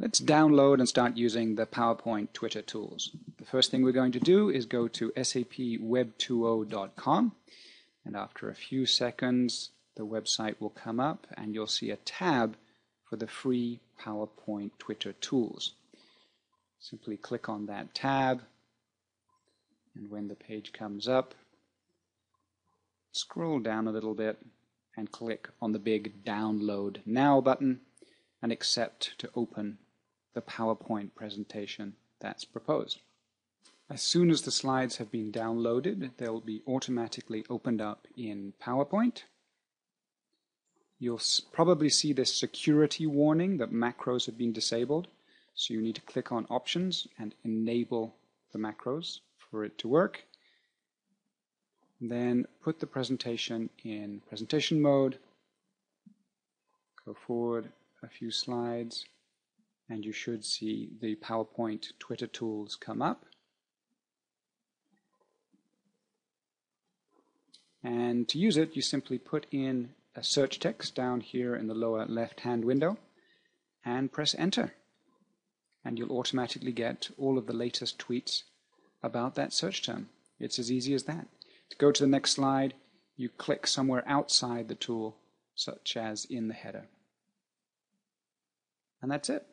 Let's download and start using the PowerPoint Twitter tools. The first thing we're going to do is go to sapweb20.com and after a few seconds the website will come up and you'll see a tab for the free PowerPoint Twitter tools. Simply click on that tab and when the page comes up scroll down a little bit and click on the big download now button and accept to open the PowerPoint presentation that's proposed. As soon as the slides have been downloaded, they'll be automatically opened up in PowerPoint. You'll probably see this security warning that macros have been disabled. So you need to click on Options and enable the macros for it to work. Then put the presentation in presentation mode. Go forward a few slides and you should see the PowerPoint Twitter tools come up. And to use it, you simply put in a search text down here in the lower left-hand window and press enter. And you'll automatically get all of the latest tweets about that search term. It's as easy as that. To go to the next slide, you click somewhere outside the tool, such as in the header. And that's it.